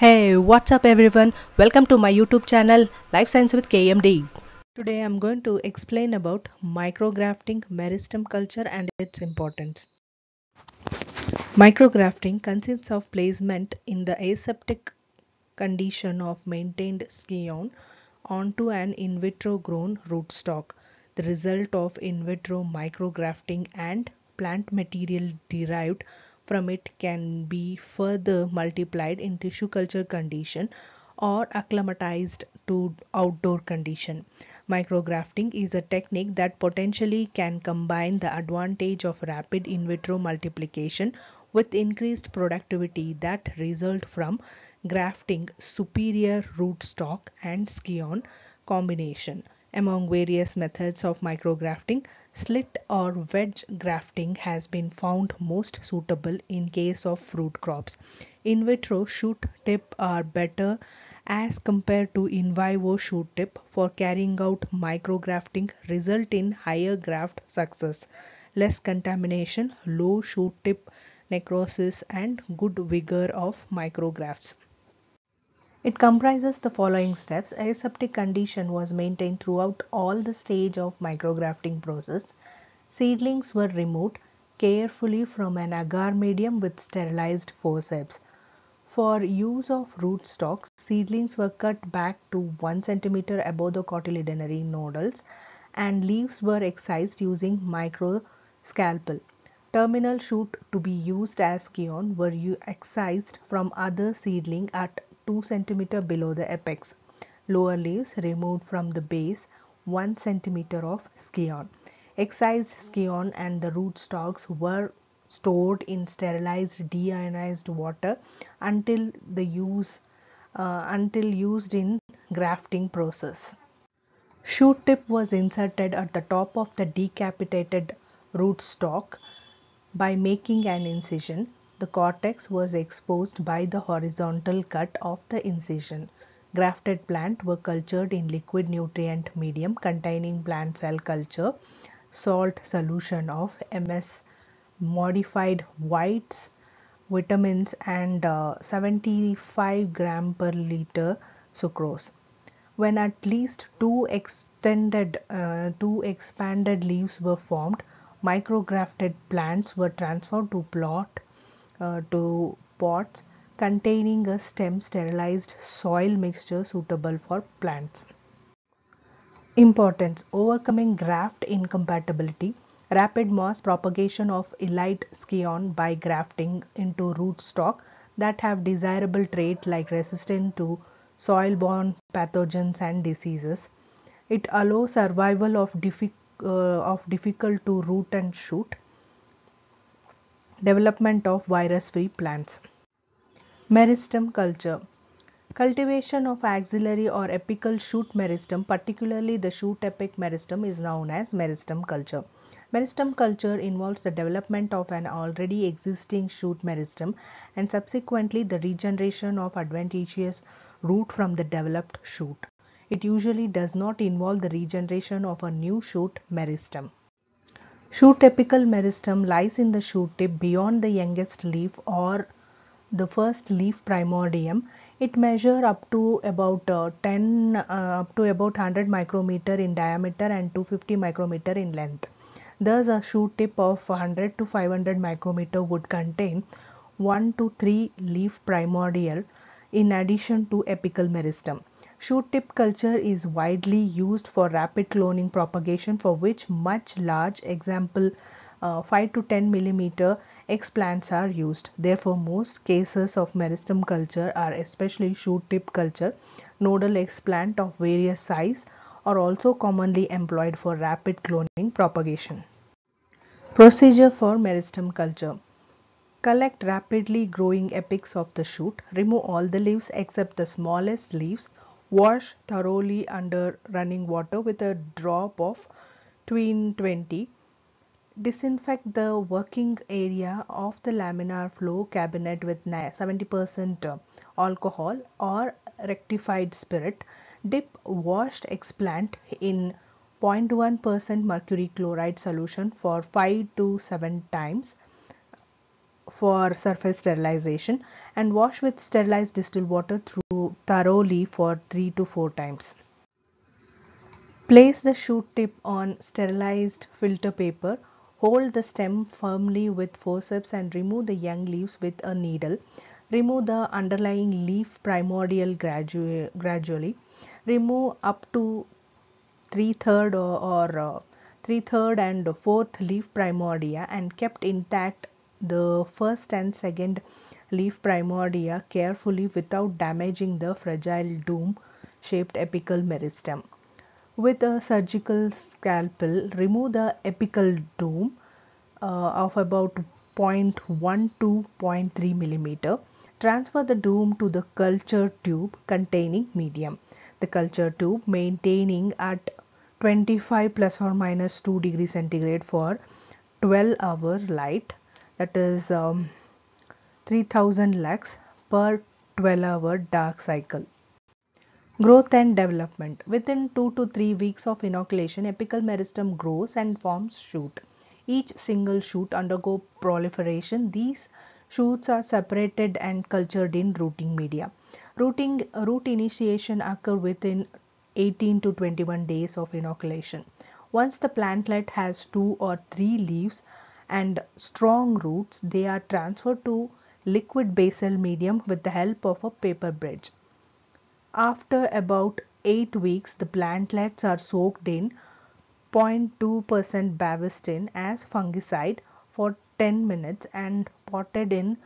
Hey, what's up everyone? Welcome to my YouTube channel Life Science with KMD. Today I'm going to explain about micrografting meristem culture and its importance. Micrografting consists of placement in the aseptic condition of maintained scion onto an in vitro grown rootstock. The result of in vitro micrografting and plant material derived from it can be further multiplied in tissue culture condition or acclimatized to outdoor condition. Micrografting is a technique that potentially can combine the advantage of rapid in vitro multiplication with increased productivity that result from grafting superior rootstock and scion combination. Among various methods of micrografting, slit or wedge grafting has been found most suitable in case of fruit crops. In vitro shoot tip are better as compared to in vivo shoot tip for carrying out micrografting result in higher graft success, less contamination, low shoot tip necrosis and good vigor of micrografts. It comprises the following steps. Aseptic condition was maintained throughout all the stage of micrografting process. Seedlings were removed carefully from an agar medium with sterilized forceps. For use of rootstocks, seedlings were cut back to 1 cm above the cotyledonary nodules and leaves were excised using micro scalpel. Terminal shoot to be used as scion were excised from other seedling at 2 cm below the apex. Lower leaves removed from the base 1 cm of scion. Excised scion and the rootstocks were stored in sterilized deionized water until the use uh, until used in grafting process. Shoot tip was inserted at the top of the decapitated rootstock by making an incision the cortex was exposed by the horizontal cut of the incision. Grafted plant were cultured in liquid nutrient medium containing plant cell culture, salt solution of MS, modified whites, vitamins and uh, 75 gram per liter sucrose. When at least two extended, uh, two expanded leaves were formed, micrografted plants were transferred to plot uh, to pots containing a stem sterilized soil mixture suitable for plants. Importance Overcoming graft incompatibility, rapid mass propagation of elite scion by grafting into rootstock that have desirable trait like resistance to soil-borne pathogens and diseases. It allows survival of, diffi uh, of difficult to root and shoot Development of virus-free plants. Meristem culture. Cultivation of axillary or apical shoot meristem, particularly the shoot apic meristem is known as meristem culture. Meristem culture involves the development of an already existing shoot meristem and subsequently the regeneration of adventitious root from the developed shoot. It usually does not involve the regeneration of a new shoot meristem. Shoot apical meristem lies in the shoot tip beyond the youngest leaf or the first leaf primordium. It measures up to about uh, 10 uh, up to about 100 micrometer in diameter and 250 micrometer in length. Thus, a shoot tip of 100 to 500 micrometer would contain 1 to 3 leaf primordial in addition to apical meristem. Shoot tip culture is widely used for rapid cloning propagation for which much large example uh, 5 to 10 millimeter explants are used. Therefore, most cases of meristem culture are especially shoot tip culture. Nodal explant of various size are also commonly employed for rapid cloning propagation. Procedure for meristem culture. Collect rapidly growing apex of the shoot. Remove all the leaves except the smallest leaves Wash thoroughly under running water with a drop of tween 20. Disinfect the working area of the laminar flow cabinet with 70% uh, alcohol or rectified spirit. Dip washed explant in 0.1% mercury chloride solution for 5 to 7 times for surface sterilization and wash with sterilized distilled water through thoroughly for 3 to 4 times. Place the shoot tip on sterilized filter paper. Hold the stem firmly with forceps and remove the young leaves with a needle. Remove the underlying leaf primordial gradu gradually. Remove up to three third or, or uh, three third and fourth leaf primordia and kept intact the first and second leaf primordia carefully without damaging the fragile dome shaped apical meristem. With a surgical scalpel, remove the apical dome uh, of about 0.1 to 0.3 millimeter. Transfer the dome to the culture tube containing medium. The culture tube maintaining at 25 plus or minus 2 degrees centigrade for 12 hour light that is um, 3000 lux per 12 hour dark cycle. Growth and development. Within 2 to 3 weeks of inoculation, apical meristem grows and forms shoot. Each single shoot undergo proliferation. These shoots are separated and cultured in rooting media. Rooting, root initiation occur within 18 to 21 days of inoculation. Once the plantlet has 2 or 3 leaves and strong roots, they are transferred to liquid basal medium with the help of a paper bridge. After about 8 weeks, the plantlets are soaked in 0.2% Bavistin as fungicide for 10 minutes and potted in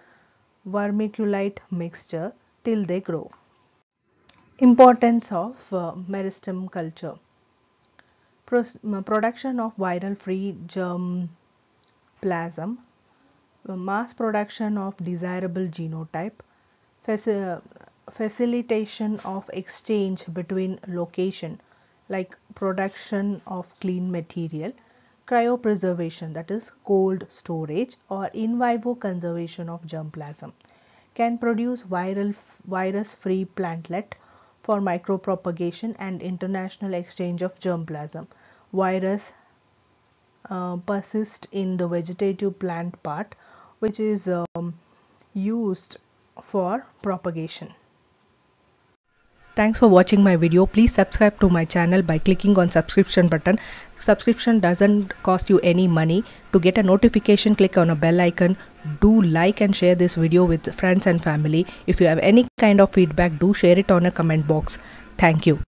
vermiculite mixture till they grow. Importance of uh, meristem culture. Pro production of viral free germ plasm, mass production of desirable genotype, facilitation of exchange between location like production of clean material cryopreservation that is cold storage or in vivo conservation of germplasm can produce viral virus free plantlet for micropropagation and international exchange of germplasm. Virus uh, persist in the vegetative plant part which is um, used for propagation Thanks for watching my video. Please subscribe to my channel by clicking on subscription button. Subscription doesn't cost you any money. To get a notification, click on a bell icon. Do like and share this video with friends and family. If you have any kind of feedback, do share it on a comment box. Thank you.